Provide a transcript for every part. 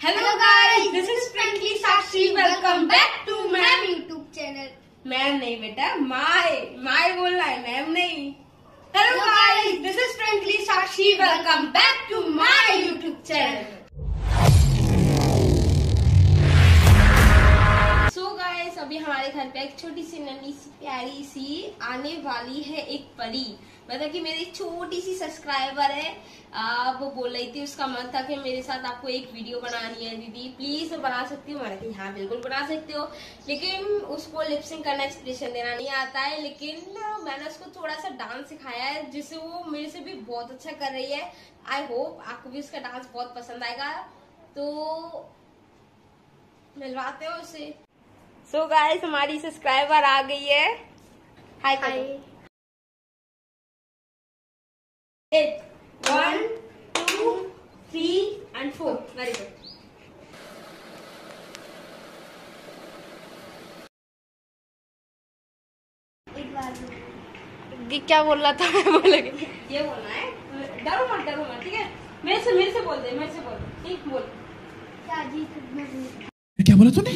Hello guys this is friendly Sakshi welcome back to ma'am YouTube channel ma'am नहीं बेटा my my बोलना है ma'am नहीं। Hello guys this is friendly Sakshi welcome back to my YouTube channel so guys अभी हमारे घर पे एक छोटी सी नन्ही सी प्यारी सी आने वाली है एक परी। मतलब कि मेरी छोटी सी सब्सक्राइबर है। आ, वो बोल रही थी उसका मन था कि मेरे साथ आपको एक वीडियो बनानी है दीदी। प्लीज़ बना सकती हूँ? मैंने हाँ बिल्कुल बना सकते हो। लेकिन उसको लिपसिंग करना एक्सप्रेशन देना नहीं आता है। लेकिन मैंने उसको थोड़ा सा डांस सिखाया है जिससे वो मेरे से भी बहुत अच्छा कर रही है। आई होप आपको भी उसका डांस बहुत पसंद आएगा। तो मिलवाते हो उसे। सो so गाइस हमारी सब्सक्राइबर आ गई है। Hi hi one two three and four very good एक बार ये क्या बोल रहा था? मैं बोल ये बोलना है। डरो मत डरो मत ठीक है? मेरे से मेरे से बोल दे मेरे से बोल ठीक? बोल। क्या जी नहीं क्या बोला तूने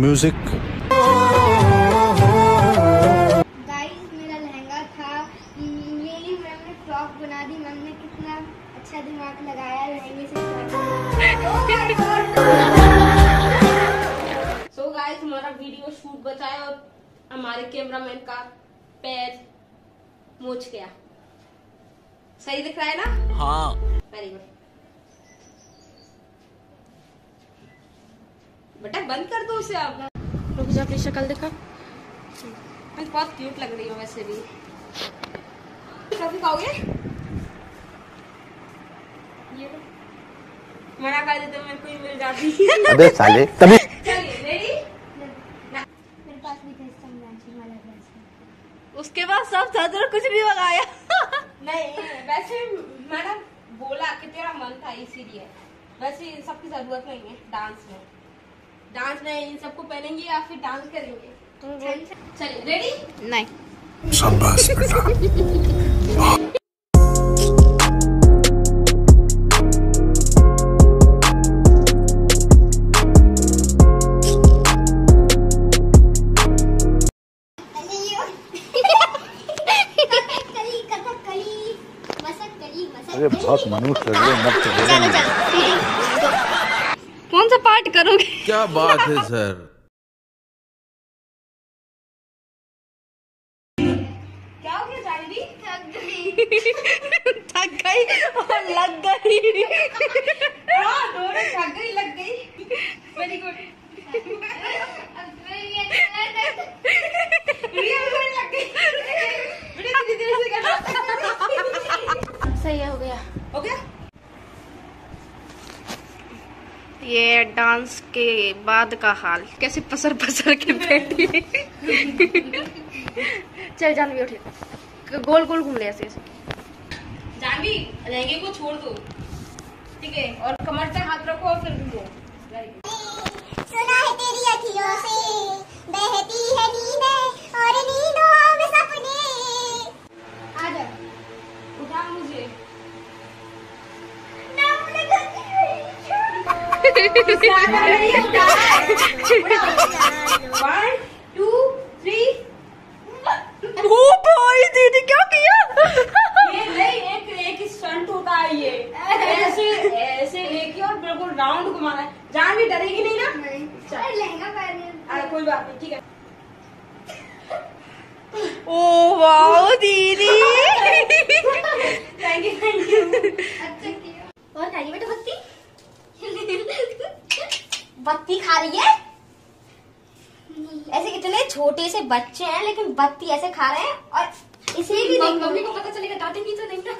म्यूज़िक फ्रॉक बना दी मैम ने कितना अच्छा दिमाग लगाया लहंगे से सो गाइस हमारा वीडियो शूट बचा है और हमारे कैमरामैन का पैर मोच गया। सही दिख रहा है ना? हाँ। वेरी गुड बेटा बंद कर दो उसे आप रुक जा अपनी शक्ल दिखा। मैं बहुत क्यूट लग रही हूँ वैसे भी। कभी खाओगे मना कर देते मेरे को ही मिल जाती अबे साले तभी भी उसके बाद सब था तेरा कुछ नहीं लगाया नहीं वैसे मैडम बोला कि तेरा मन था इसीलिए। वैसे इन सब की ज़रूरत नहीं है डांस में। डांस में इन सबको पहनेंगे या फिर डांस करेंगे? चलिए रेडी नहीं। शाबाश बेटा अरे बहुत मनुष्य लग रहे मत कौन सा पार्ट करोगे? क्या बात है सर? थक गई और लग गई। हाँ थक गई लग गई। वेरी गुड सही है हो गया। हो गया? ये डांस के बाद का हाल। कैसे पसर पसर के बैठी। चल जान भी उठे गोल गोल घूम ले ऐसे ऐसे जानवी लहंगे को छोड़ दो। ठीक है? और कमर पे हाथ रखो और फिर गुड सुना है तेरी अखियों से बहती है नींदें और नींदों में सपने। आ जा। उठा मुझे। टू थ्री ओ भाई दीदी क्या किया? ये नहीं एक एक स्टंट होता है ये ऐसे ऐसे लेके और बिल्कुल राउंड घुमाना है। जान भी डरेगी नहीं ना? अरे लहंगा पहन कोई बात नहीं ठीक है। ओ वाओ दीदी। थैंक यू थैंक यू अच्छा किया और खाइए बेटा बत्ती? बत्ती खा रही है? ऐसे कितने छोटे से बच्चे हैं लेकिन बत्ती ऐसे खा रहे हैं और इसे भी मम्मी को पता चलेगा डांटेंगी तो नहीं ना।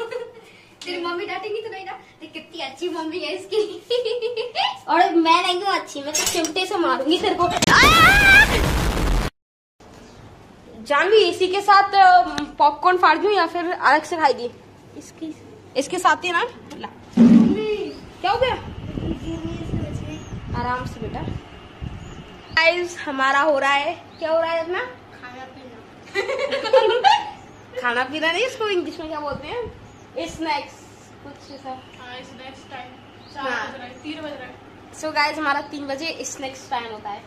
तेरी मम्मी डांटेंगी तो नहीं ना। देख कितनी अच्छी मम्मी है इसकी। और मैं नहीं हूँ अच्छी मैं तो चिमटे से मारूँगी तेरे को। जानवी इसी के साथ पॉपकॉर्न फाड़ दूँ या फिर अलग से खाएगी? इसकी। इसके साथ ही ना? क्या हो गया? आराम से बेटा। गाइस हमारा हो रहा है। क्या हो रहा है अपना? खाना पीना। खाना पीना नहीं इसको? इंग्लिश में क्या बोलते हैं? स्नैक्स कुछ टाइम हाँ तीन बज रहे सो गाइस हमारा तीन बजे स्नैक्स टाइम होता है।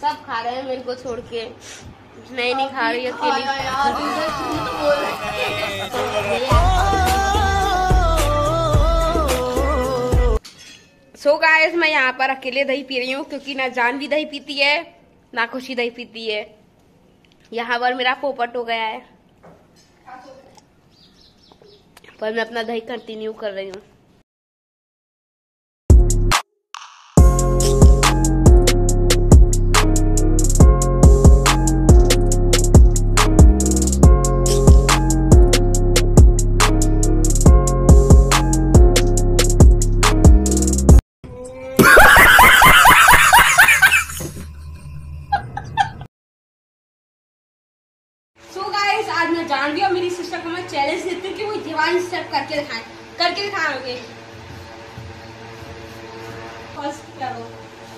सब खा रहे हैं मेरे को छोड़ के। मैं नहीं खा रही अकेली तुम तो सो गाइस मैं यहाँ पर अकेले दही पी रही हूँ क्योंकि ना जान भी दही पीती है ना खुशी दही पीती है। यहाँ पर मेरा पोपट हो गया है। पर मैं अपना दही कंटिन्यू कर रही हूँ। गाइस आज मैं जानवी और मेरी सिस्टर को मैं चैलेंज देती हूँ कि वो दीवान स्टेप करके दिखाएँ। करके दिखाओगे? फ़र्स्ट करो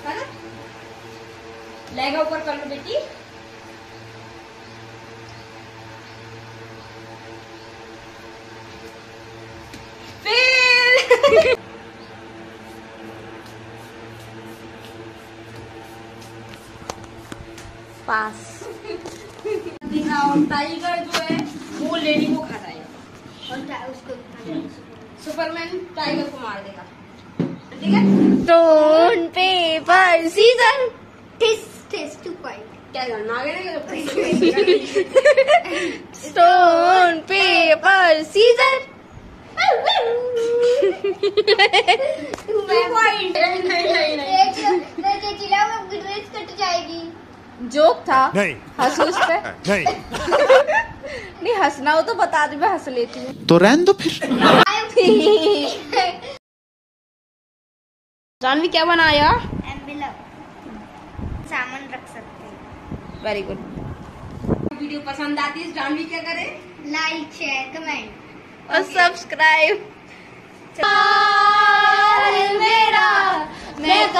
है ना? लेगा ऊपर कर लो बेटी। पास टाइगर जो है वो लेडी को खा जाएगा और उसको सुपरमैन टाइगर को मार देगा। ठीक है? स्टोन पेपर सीजर टिस टिस टू पॉइंट क्या करना आगे स्टोन पेपर सीजर पॉइंट नहीं नहीं नहीं। एक वो कट जाएगी। जोक था। नहीं। हंसू पे। नहीं। नहीं हंसना हो तो बता दे मैं हंस लेती हूँ। तो रहन दो फिर। जानवी क्या बनाया? सामान रख सकते वेरी गुड वीडियो पसंद आती है जानवी क्या करे? लाइक शेयर कमेंट और सब्सक्राइब मेरा मैं